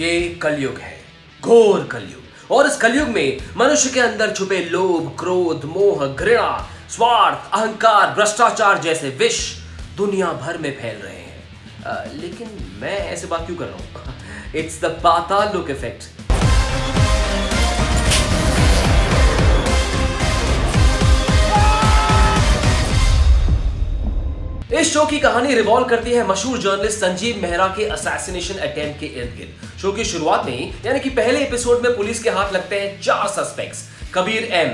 ये कलयुग है घोर कलयुग। और इस कलयुग में मनुष्य के अंदर छुपे लोभ क्रोध मोह घृणा स्वार्थ अहंकार भ्रष्टाचार जैसे विष दुनिया भर में फैल रहे हैं। आ, लेकिन मैं ऐसे बात क्यों कर रहा हूँ? It's the Paatal Lok effect इस शो की कहानी रिवॉल्व करती है मशहूर जर्नलिस्ट संजीव मेहरा के असैसिनेशन अटेम्प्ट के इर्द गिर्द। शो की शुरुआत में ही, यानी कि पहले एपिसोड में पुलिस के हाथ लगते हैं चार सस्पेक्ट्स कबीर एम,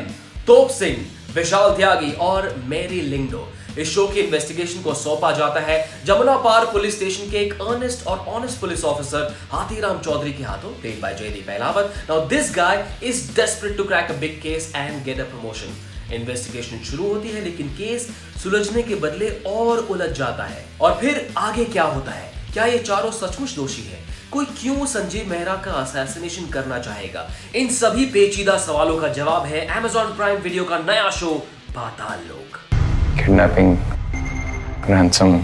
तोप सिंह, विशाल त्यागी और मेरी लिंगडो इस शो की इन्वेस्टिगेशन को सौंपा जाता है जमुना पार पुलिस स्टेशन के एक अर्नेस्ट और honest police officer Hathiram Chaudhary के हाथों played by Jaideep Ahlawat now this guy is desperate to crack a big case and get a promotion investigation शुरू होती है, लेकिन केस सुलझने के बदले और उलझ जाता है। और फिर आगे क्या होता है? क्या ये चारों सचमुच दोषी है? कोई क्यों संजीव मेहरा का असैसिनेशन करना चाहेगा? इन सभी पेचीदा सवालों का जवाब है अमेजॉन प्राइम वीडियो का नया शो, पाताल लोक। किडनैपिंग रैंसम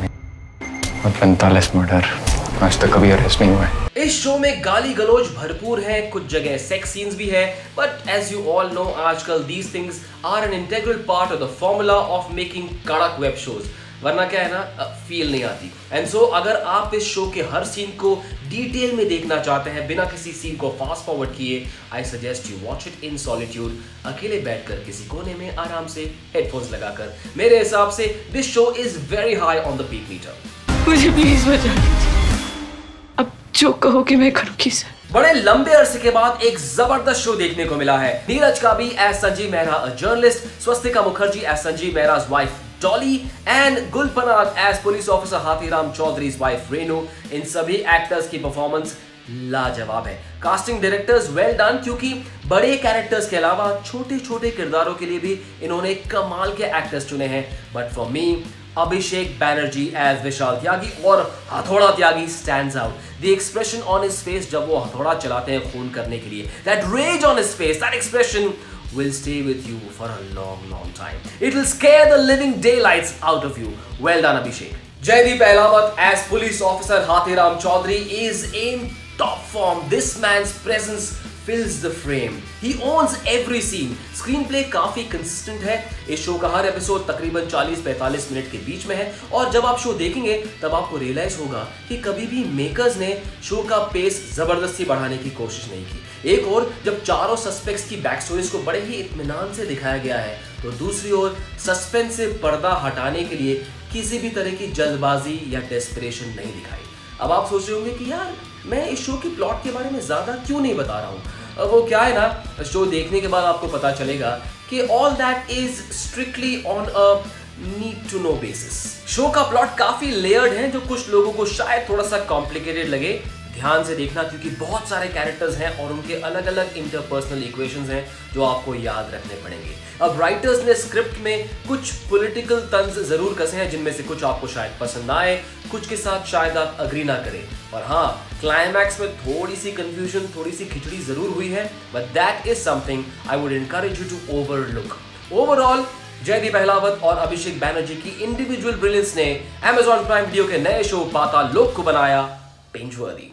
और पैंतालीस मर्डर आज तक कभी अरेस्ट नहीं हुआ है। इस शो में गाली गलोच भरपूर है कुछ जगह सेक्स सीन्स भी है but as you all know आजकल these things are an integral part of the formula of making कड़क वेब शोज़ वरना क्या है ना फील नहीं आती। एंड सो so, अगर आप इस शो के हर सीन को डिटेल में देखना चाहते हैं बिना किसी सीन को फास्ट फॉरवर्ड किए I suggest you watch it in solitude अकेले बैठकर किसी कोने में आराम से हेडफोन्स लगाकर। मेरे हिसाब से this show is very high on the peak meter मुझे प्लीज़ बचा जो कहोगे मैं करूँगी सर। बड़े लंबे अरसे के बाद एक ज़बरदस्त शो देखने को मिला है। Neeraj Kabi as Sanjeev Mehra journalist Swastika Mukherjee as Sanjeev Mehra wife Dolly and Gul Panag as police officer Hathiram Chaudhary wife Renu इन सभी एक्टर्स की परफॉर्मेंस लाजवाब है कास्टिंग डायरेक्टर्स वेल डन क्योंकि बड़े कैरेक्टर्स के अलावा छोटे छोटे किरदारों के लिए भी इन्होंने कमाल के एक्टर्स चुने हैं but for me Abhishek Banerjee as Vishal Tyagi और Hathoda Tyagi stands out the expression on his face जब वो हथौड़ा चलाते हैं खून करने के लिए that rage on his face that expression will stay with you for a long, long time. It will scare the living daylights out of you. Well done, Abhishek. Jaideep Ahlawat as police officer Hathiram Chaudhary is in top form. This man's presence fills the frame. He owns every scene. Screenplay काफ़ी consistent है इस show का हर episode तकरीबन 40-45 minute के बीच में है और जब आप शो देखेंगे, तब आपको रियलाइज़ होगा कि कभी भी मेकर्स ने शो का पेस ज़बरदस्ती बढ़ाने की कोशिश नहीं की एक और, जब चारों सस्पेक्ट्स की बैक स्टोरीज को बड़े ही इत्मीनान से दिखाया गया है तो दूसरी ओर सस्पेंस से पर्दा हटाने के लिए किसी भी तरह की जल्दबाजी या डेस्परेशन नहीं दिखाई अब आप सोच रहे होंगे कि यार, मैं इस शो के प्लॉट के बारे में ज़्यादा क्यों नहीं बता रहा हूँ? वो क्या है ना? शो देखने के बाद आपको पता चलेगा कि all that is strictly on a need to know basis show का प्लॉट काफ़ी लेयर्ड है, जो कुछ लोगों को शायद थोड़ा सा कॉम्प्लिकेटेड लगे। ध्यान से देखना, क्योंकि बहुत सारे कैरेक्टर्स हैं और उनके अलग अलग इंटरपर्सनल इक्वेशंस हैं जो आपको याद रखने पड़ेंगे। अब राइटर्स ने स्क्रिप्ट में कुछ पॉलिटिकल तंज ज़रूर कसे हैं, जिनमें से कुछ आपको शायद पसंद आए। कुछ के साथ शायद आप अग्री ना करें। और हाँ क्लाइमैक्स में थोड़ी सी कंफ्यूजन थोड़ी सी खिचड़ी ज़रूर हुई है but that is something I would encourage you to overlook overall Jaideep Ahlawat और अभिषेक बैनर्जी की इंडिविजुअल ब्रिलियंस ने एमेजॉन प्राइम वीडियो के नए शो पाता लोक को बनाया पेंजवर्दी